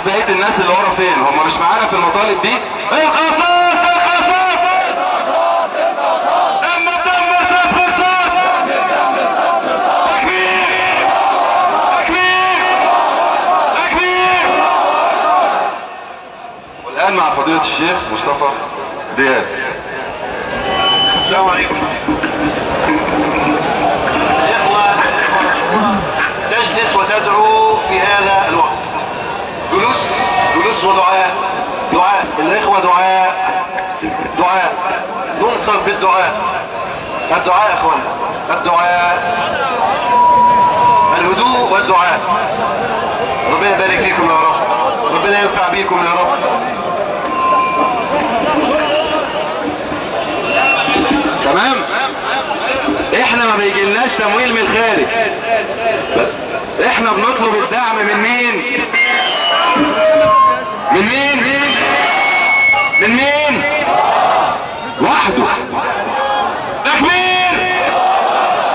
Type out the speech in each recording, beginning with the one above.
فين. هم مش معانا في المطالب دي. القصاص القصاص! دم بدم رصاص برصاص تكبير تكبير تكبير والآن مع فضيلة الشيخ مصطفى دياب. السلام عليكم. جلوس ودعاء. دعاء. الإخوة دعاء. دعاء. ننصر بالدعاء الدعاء. يا إخوانا الدعاء. الهدوء والدعاء. ربنا يبارك فيكم يا رب. ربنا ينفع بيكم يا رب. تمام؟ إحنا ما بيجيلناش تمويل من الخارج إحنا بنطلب الدعم من مين؟ وحده تكبير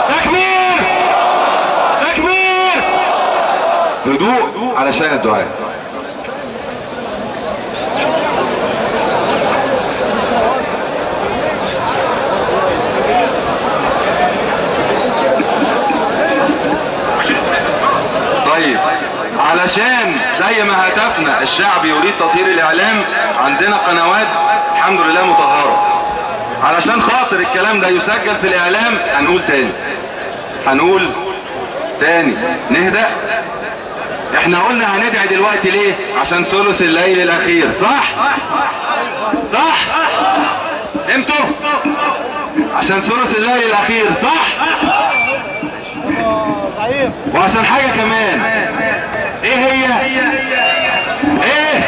تكبير تكبير هدوء علشان الدعاء. طيب علشان زي ما هدفنا الشعب يريد تطهير الإعلام عندنا قنوات الحمد لله مطهرة. علشان خاطر الكلام ده يسجل في الإعلام هنقول تاني. هنقول تاني. نهدأ. إحنا قلنا هندعي دلوقتي ليه؟ عشان ثلث الليل الأخير. صح؟ صح؟ امتوا عشان ثلث الليل الأخير. صح؟ وعشان حاجة كمان. إيه هي؟ إيه؟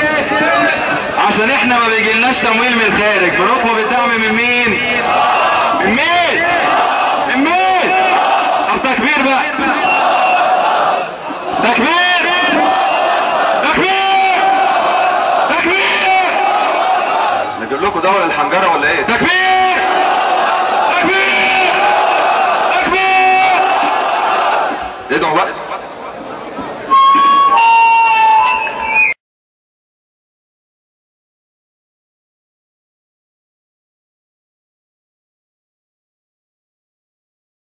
عشان إحنا ما بيجيلناش تمويل من الخارج بنطلب الدعم من مين من مين من مين طب تكبير بقى. تكبير. تكبير. تكبير. نجيب لكم دورة الحنجرة ولا إيه؟ تكبير. تكبير. تكبير. ادعوا بقى؟